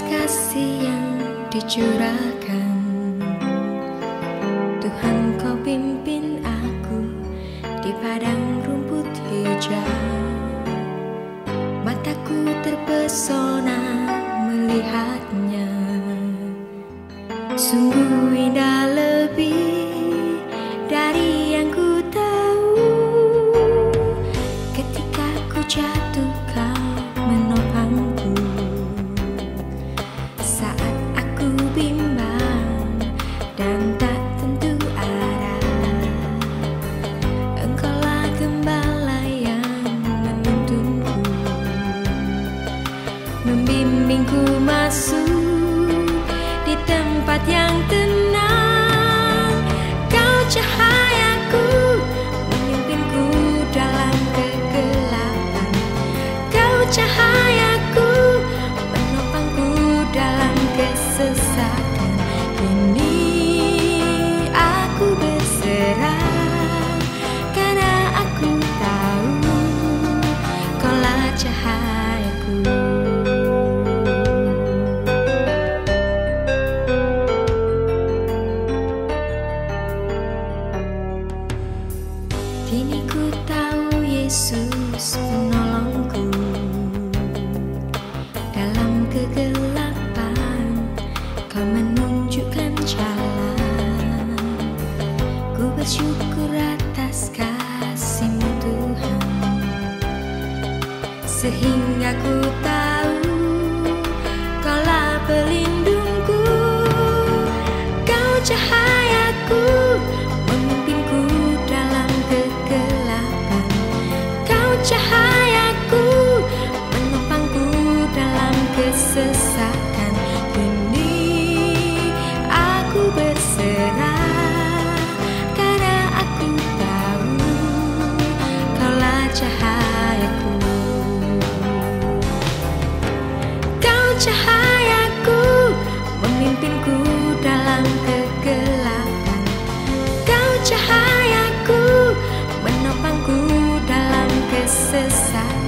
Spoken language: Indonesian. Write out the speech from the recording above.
Kasih yang dicurahkan. Tuhan kau pimpin aku Di padang rumput hijau. Mataku terpesona melihatnya. Sungguh indah cahayaku menopangku dalam kesesatan. Ini aku berserah karena aku tahu Kaulah cahayaku. Kini ku tahu Yesus Kau menunjukkan jalan. Ku bersyukur atas kasihmu Tuhan. Sehingga ku tahu Kaulah pelindungku. Kau cahayaku Memimpinku dalam kegelapan. Kau cahayaku Menopangku dalam kesesakan cahayaku Memimpinku dalam kegelapan. Kau cahayaku Menopangku dalam kesesakan